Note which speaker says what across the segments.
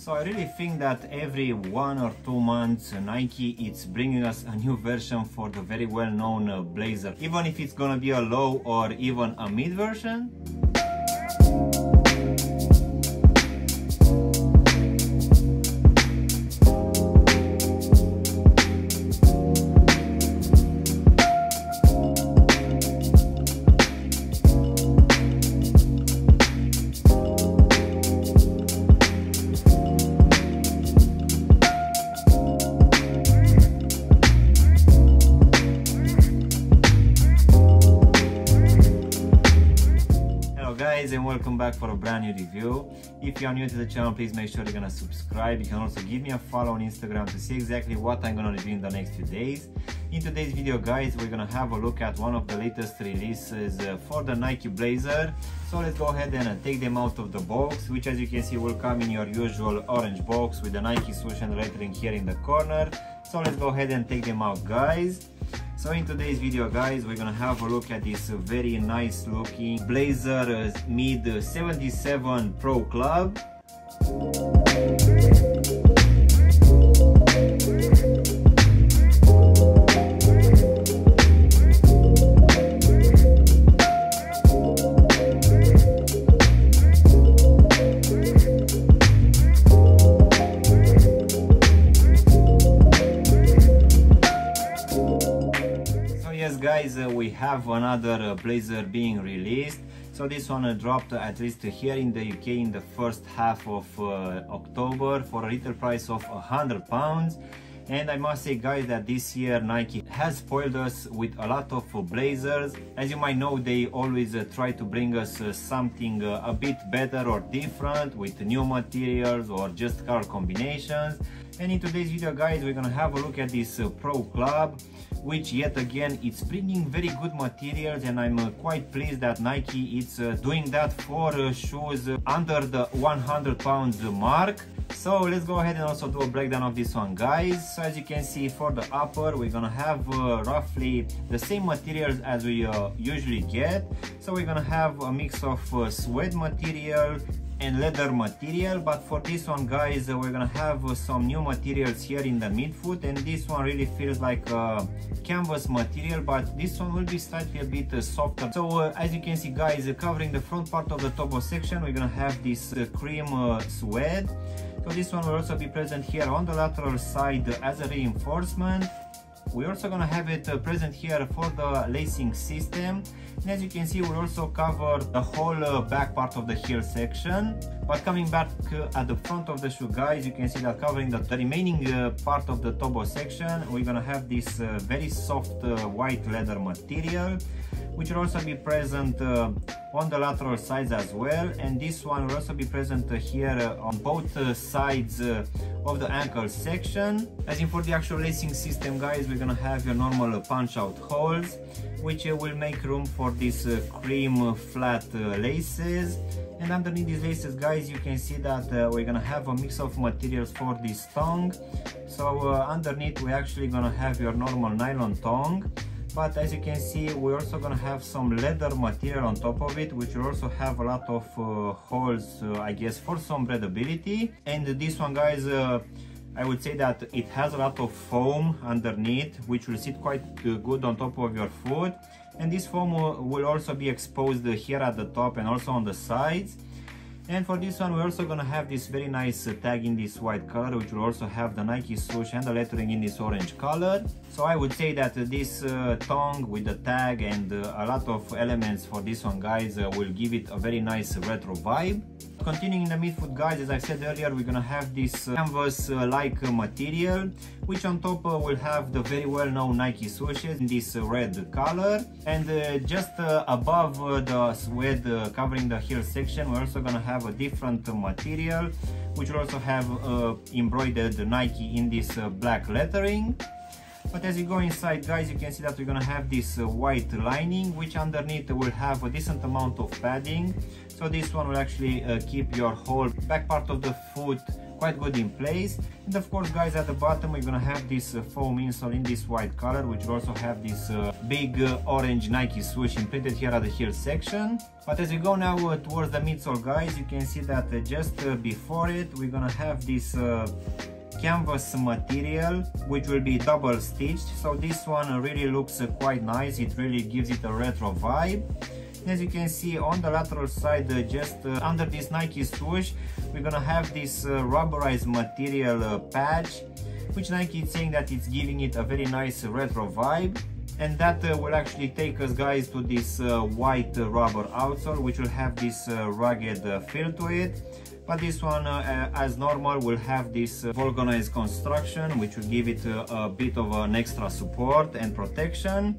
Speaker 1: So I really think that every one or two months Nike it's bringing us a new version for the very well-known uh, blazer. Even if it's gonna be a low or even a mid version. Guys and welcome back for a brand new review. If you are new to the channel please make sure you're gonna subscribe. You can also give me a follow on instagram to see exactly what i'm gonna review in the next few days. In today's video guys we're gonna have a look at one of the latest releases uh, for the nike blazer. So let's go ahead and uh, take them out of the box which as you can see will come in your usual orange box with the nike swoosh and lettering here in the corner. So let's go ahead and take them out guys so in today's video guys we're gonna have a look at this very nice looking Blazer Mid 77 Pro Club guys uh, we have another uh, blazer being released. So this one uh, dropped at least here in the UK in the first half of uh, October for a retail price of 100 pounds and I must say guys that this year Nike has spoiled us with a lot of uh, blazers. As you might know they always uh, try to bring us something a bit better or different with new materials or just color combinations. And in today's video guys we're gonna have a look at this Pro Club which yet again it's bringing very good materials. And I'm uh, quite pleased that Nike is uh, doing that for uh, shoes under the 100 pounds mark so let's go ahead and also do a breakdown of this one. Guys so as you can see for the upper we're gonna have uh, roughly the same materials as we uh, usually get. So we're gonna have a mix of uh, suede material and leather material. But for this one guys uh, we're gonna have uh, some new materials here in the midfoot. And this one really feels like a canvas material but this one will be slightly a bit uh, softer. So uh, as you can see guys uh, covering the front part of the toe box section we're gonna have this uh, cream suede so this one will also be present here on the lateral side as a reinforcement we're also gonna have it uh, present here for the lacing system. And as you can see, we'll also cover the whole uh, back part of the heel section. But coming back uh, at the front of the shoe, guys, you can see that covering the, the remaining part of the toe box section, we're gonna have this very soft white leather material which will also be present uh, on the lateral sides as well and this one will also be present uh, here uh, on both uh, sides uh, of the ankle section. As in for the actual lacing system guys we're gonna have your normal punch out holes which uh, will make room for these cream flat laces. And underneath these laces guys you can see that we're gonna have a mix of materials for this tongue. So underneath we're actually gonna have your normal nylon tongue but as you can see we're also gonna have some leather material on top of it which will also have a lot of uh, holes uh, I guess for some breathability. And this one guys uh, I would say that it has a lot of foam underneath which will sit quite uh, good on top of your foot. And this foam will also be exposed here at the top and also on the sides and for this one, we're also gonna have this very nice uh, tag in this white color, which will also have the Nike swoosh and the lettering in this orange color. So I would say that uh, this uh, tongue with the tag and uh, a lot of elements for this one, guys, uh, will give it a very nice retro vibe. Continuing in the midfoot guys, as I said earlier, we're gonna have this uh, canvas-like uh, material, which on top uh, will have the very well-known Nike swooshes in this red color. And just above the suede covering the heel section, we're also gonna have a different material, which will also have embroidered Nike in this black lettering. But as you go inside guys, you can see that we're gonna have this uh, white lining, which underneath will have a decent amount of padding. So this one will actually uh, keep your whole back part of the foot quite good in place and of course guys at the bottom we're gonna have this uh, foam insole in this white color which will also have this uh, big uh, orange Nike swoosh imprinted here at the heel section but as we go now uh, towards the midsole guys you can see that just before it we're gonna have this canvas material which will be double stitched. So this one really looks quite nice. It really gives it a retro vibe. As you can see on the lateral side uh, just uh, under this Nike swoosh we're gonna have this uh, rubberized material patch which Nike is saying that it's giving it a very nice retro vibe. And that uh, will actually take us guys to this uh, white uh, rubber outsole which will have this rugged feel to it but this one as normal will have this vulcanized construction which will give it a bit of an extra support and protection.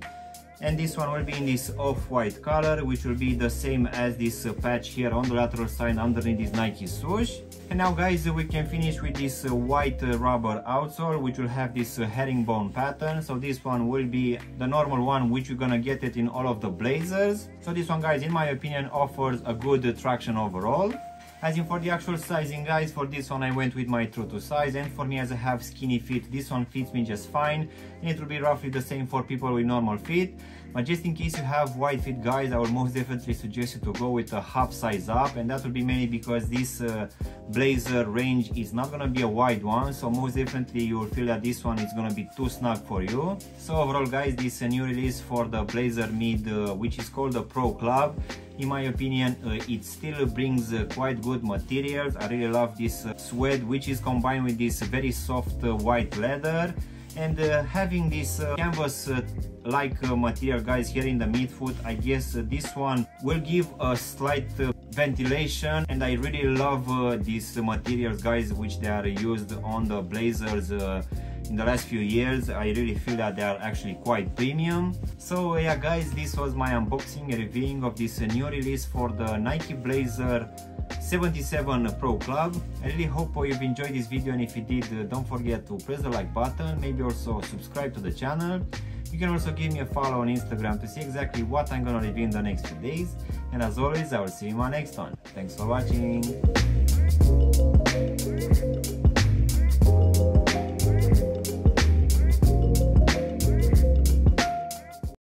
Speaker 1: And this one will be in this off-white color which will be the same as this uh, patch here on the lateral side underneath this Nike swoosh. And now guys we can finish with this uh, white uh, rubber outsole which will have this herringbone pattern. So this one will be the normal one which you're gonna get it in all of the blazers. So this one guys in my opinion offers a good traction overall as in for the actual sizing guys, for this one I went with my true to size and for me as I have skinny feet, this one fits me just fine and it will be roughly the same for people with normal feet. But just in case you have wide feet guys, I would most definitely suggest you to go with a half size up and that will be mainly because this uh, blazer range is not gonna be a wide one so most definitely you will feel that this one is gonna be too snug for you. So overall guys, this is a new release for the Blazer Mid uh, which is called the Pro Club in my opinion uh, it still brings uh, quite good materials. I really love this uh, suede which is combined with this very soft uh, white leather. And uh, having this uh, canvas like material guys here in the midfoot i guess this one will give a slight ventilation. And i really love these materials guys which they are used on the blazers in the last few years I really feel that they are actually quite premium. So yeah guys this was my unboxing and reviewing of this new release for the Nike Blazer 77 Pro Club. I really hope you've enjoyed this video and if you did uh, don't forget to press the like button maybe also subscribe to the channel. You can also give me a follow on Instagram to see exactly what I'm gonna review in the next few days. And as always I will see you in my next one. Thanks for watching